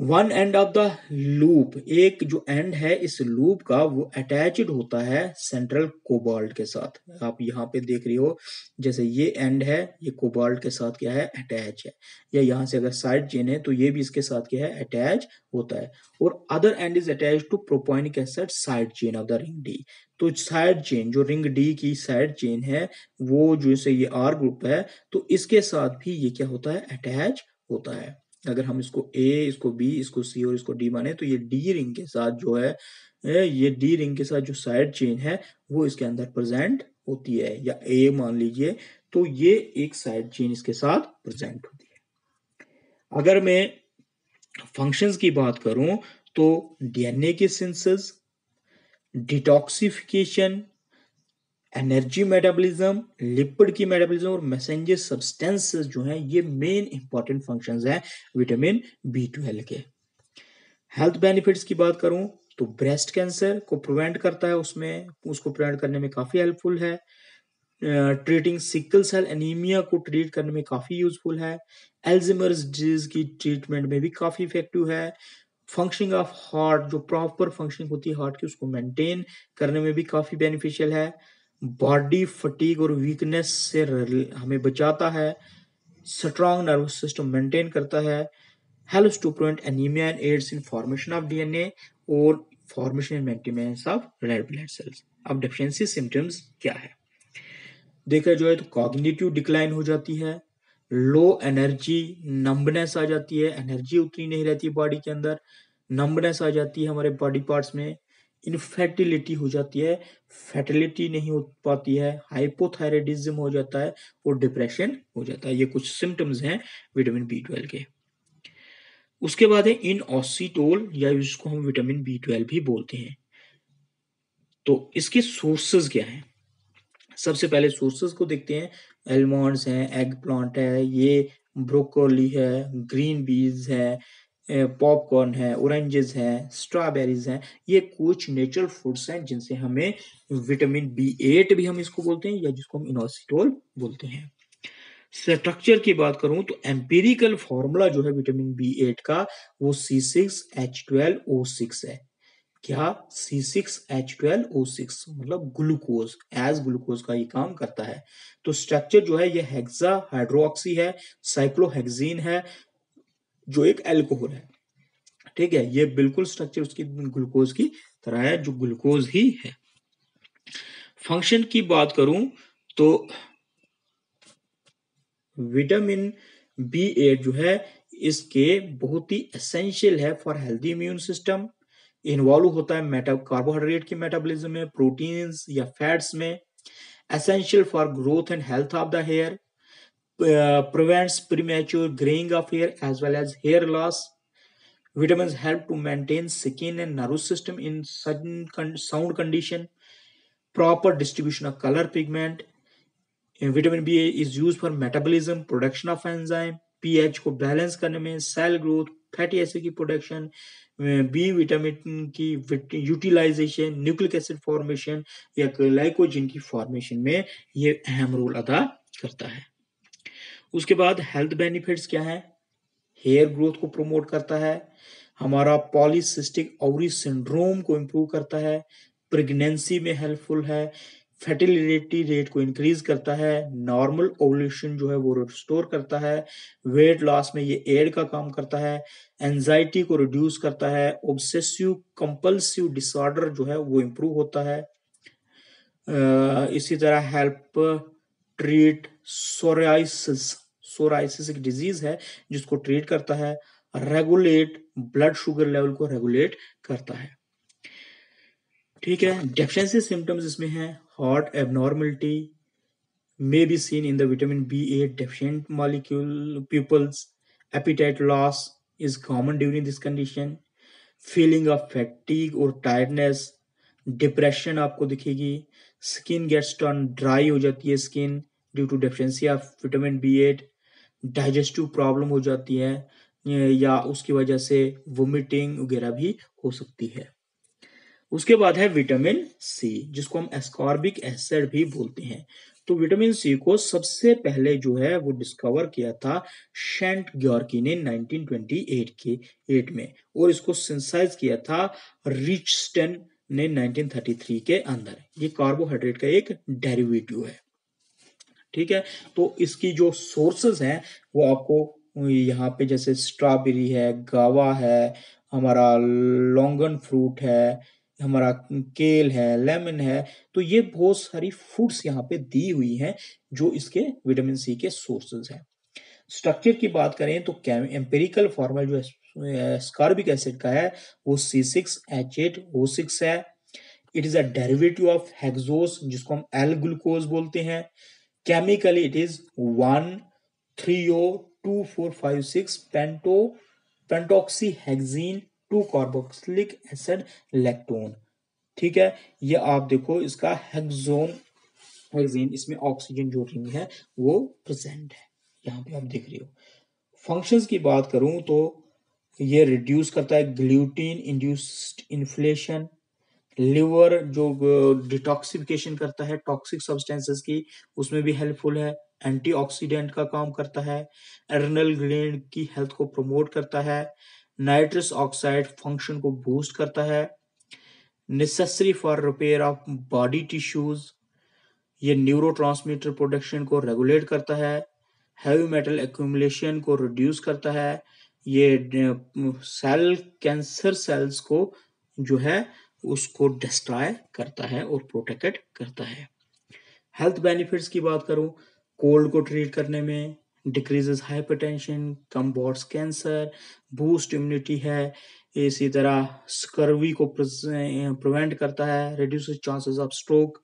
One end of the loop एक जो एंड है इस लूप का, वो अटैच्ड होता है सेंट्रल कोबाल्ट के साथ। आप यहाँ पे देख रही हो, जैसे ये एंड है, ये कोबाल्ट के साथ क्या है? अटैच है। या यहाँ से अगर साइड चेन है तो ये भी इसके साथ क्या है? अटैच होता है। और other end is attach to propionic acid side chain of the ring D तो साइड चेन जो रिंग डी की साइड चेन है, वो जैसे ये आर ग्रुप है तो इसके साथ भी ये क्या होता है? अटैच होता है। अगर हम इसको ए इसको बी इसको सी और इसको डी माने तो ये डी रिंग के साथ जो है ये डी रिंग के साथ जो साइड चेन है, वो इसके अंदर प्रेजेंट होती है। या ए मान लीजिए तो ये एक साइड चेन इसके साथ प्रेजेंट होती है। अगर मैं फ़ंक्शंस की बात करूँ तो डीएनए के synthesis detoxification energy metabolism, lipid की मेटाबॉलिज्म और मैसेंजर सब्सटेंसेस जो है, ये मेन इंपॉर्टेंट फ़ंक्शंस हैं विटामिन बी ट्वेल्व के। हेल्थ बेनिफिट्स की बात करूँ तो ब्रेस्ट कैंसर को प्रिवेंट करता है उसमें, उसको प्रिवेंट करने में काफ़ी हेल्पफुल है। ट्रीटिंग सिकल सेल एनीमिया को ट्रीट करने में काफ़ी यूजफुल है। एल्जिमर्स डिज़ीज़ की ट्रीटमेंट में भी काफ़ी इफ़ेक्टिव है। फंक्शनिंग ऑफ़ हार्ट जो प्रॉपर फंक्शनिंग होती है हार्ट की, उसको मेंटेन करने में भी काफ़ी बेनिफिशियल है। बॉडी फटीक और वीकनेस से हमें बचाता है। स्ट्रॉन्ग नर्वस सिस्टम मेंटेन करता है। Helps to prevent anaemia and aids in formation of DNA और formation and maintenance of red blood cells अब डेफिशिएंसी सिम्टम्स क्या है? देखा जो है तो कॉग्निटिव डिक्लाइन हो जाती है। लो एनर्जी नंबनेस आ जाती है। एनर्जी उतनी नहीं रहती बॉडी के अंदर। नंबनेस आ जाती है हमारे बॉडी पार्ट्स में। इनफर्टिलिटी हो जाती है फर्टिलिटी नहीं हो पाती है हाइपोथायरेडिज्म हो जाता है और डिप्रेशन हो जाता है। ये कुछ सिम्टम्स हैं विटामिन बी ट्वेल्व के। उसके बाद है इन ऑसिटोल या जिसको हम विटामिन बी ट्वेल्व भी बोलते हैं। तो इसके सोर्सेज क्या हैं? सबसे पहले सोर्सेज को देखते हैं। एलमंड्स हैं एग प्लांट है, ये ब्रोकोली है ग्रीन बीज है पॉपकॉर्न है ऑरेंजेस हैं स्ट्रॉबेरीज हैं, ये कुछ नेचुरल फूड्स हैं जिनसे हमें विटामिन बी एट भी हम इसको बोलते हैं या जिसको हम इनोसिटोल बोलते हैं। स्ट्रक्चर की बात करूँ तो एम्पेरिकल फॉर्मूला जो है विटामिन बी एट का, वो C six H twelve O six है। क्या? C six H twelve O six मतलब ग्लूकोज एज ग्लूकोज का ये काम करता है। तो स्ट्रक्चर जो है, ये हेक्सा हाइड्रोक्सी है साइक्लोहेक्सीन है जो एक एल्कोहल है। ठीक है, ये बिल्कुल स्ट्रक्चर उसकी ग्लूकोज की तरह है, जो ग्लूकोज ही है। फ़ंक्शन की बात करूँ तो विटामिन बी एट जो है, इसके बहुत ही एसेंशियल है for healthy immune system involve होता है मेटा कार्बोहाइड्रेट के मेटाबॉलिज्म में प्रोटीन्स या फैट्स में। Essential for growth and health of the hair prevents premature greying of hair as well as hair loss vitamins help to maintain skin and nervous system in sudden con, sound condition. Proper distribution of color pigment. Vitamin B is use for metabolism production of enzyme pH को balance करने में cell growth fatty acid की production B vitamin की utilisation nucleic acid formation या glycogen की formation में ये अहम रोल अदा करता है। उसके बाद हेल्थ बेनिफिट्स क्या है? हेयर ग्रोथ को प्रमोट करता है। हमारा पॉलीसिस्टिक ओवरी सिंड्रोम को इम्प्रूव करता है। प्रेगनेंसी में हेल्पफुल है। फर्टिलिटी रेट को इंक्रीज करता है। नॉर्मल ओवल्यूशन जो है वो रिस्टोर करता है। वेट लॉस में ये एड का काम करता है। एंजाइटी को रिड्यूस करता है। ऑब्सेसिव कंपल्सिव डिसऑर्डर जो है वो इम्प्रूव होता है। इसी तरह हेल्प ट्रीट सोरायसिस सोरायसिस एक डिज़ीज़ है जिसको ट्रीट करता है रेगुलेट ब्लड शुगर लेवल को रेगुलेट करता है। ठीक है डेफिशिएंसी सिम्टम्स इसमें है heart abnormality may be seen in the vitamin B A deficient molecule peoples appetite loss is common during this condition feeling of fatigue और टायर्डनेस डिप्रेशन आपको दिखेगी स्किन गेट्स टर्न ड्राई हो जाती है skin due to deficiency of vitamin B eight digestive problem हो जाती है, या उसकी वजह से वोमिटिंग वगैरह भी हो सकती है। उसके बाद है विटामिन सी जिसको हम एस्कॉर्बिक एसिड भी बोलते हैं। तो विटामिन सी को सबसे पहले जो है वो डिस्कवर किया था शेंट ग्योरकी ने 1928 के एट में, और इसको सिंसाइज किया था रिचस्टन ने 1933 के अंदर। ये कार्बोहाइड्रेट का एक डेरिवेटिव है। ठीक है? तो इसकी जो सोर्सेस हैं, वो आपको यहाँ पे जैसे स्ट्रॉबेरी है गावा है, हमारा लॉन्गन फ्रूट है, हमारा केल है लेमन है तो ये बहुत सारी फूड्स यहाँ पे दी हुई हैं जो इसके विटामिन सी के सोर्सेज हैं। स्ट्रक्चर की बात करें तो एम्पेरिकल फॉर्मल जो स्कार्बिक एसिड का है, वो C six H eight O six है। It is a derivative of hexose जिसको हम एल ग्लूकोज बोलते हैं। O two four five six pento pentoxy hexene carboxylic acid electron ठीक है? ये आप देखो, इसका हेक्सोन हेक्सीन इसमें ऑक्सीजन जो रिंग है, वो प्रेजेंट है। यहाँ पे आप देख रहे हो। फ़ंक्शंस की बात करूँ तो ये रिड्यूस करता है ग्लूटीन इंड्यूस्ड इन्फ्लेशन लिवर जो डिटॉक्सिफिकेशन करता है टॉक्सिक सब्सटेंसेस की, उसमें भी हेल्पफुल है। एंटीऑक्सीडेंट का काम करता है। एडरनल ग्लैंड की हेल्थ को प्रमोट करता है। नाइट्रस ऑक्साइड फ़ंक्शन को बूस्ट करता है। Necessary for repair of body tissues ये न्यूरो प्रोडक्शन को रेगुलेट करता है। हैवी मेटल एक्यूमुलेशन को रिड्यूस करता है। ये सेल कैंसर सेल्स को जो है उसको डिस्ट्रॉय करता है और प्रोटेक्ट करता है। हेल्थ बेनिफिट्स की बात करूँ कोल्ड को ट्रीट करने में decreases hypertension बॉड्स cancer boost immunity है। इसी तरह स्कर्वी को प्रिवेंट करता है reduce chances of stroke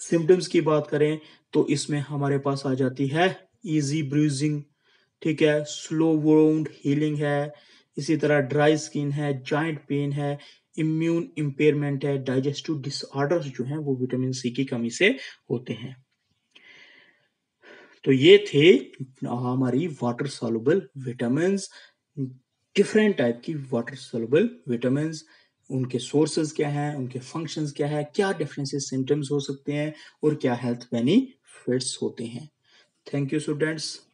symptoms की बात करें तो इसमें हमारे पास आ जाती है इजी ब्रूजिंग ठीक है स्लो वोंड हीलिंग है। इसी तरह ड्राई स्किन है जॉइंट पेन है इम्यून इम्पेयरमेंट है डाइजेस्टिव डिसऑर्डर्स जो हैं, वो विटामिन सी की कमी से होते हैं। तो ये थे हमारी water soluble vitamin different type की वाटर सोलबल विटामिन उनके सोर्सेज क्या हैं, उनके फ़ंक्शंस क्या है, क्या डिफरेंसेस सिम्टम्स हो सकते हैं, और क्या हेल्थ बेनिफिट्स होते हैं। Thank you students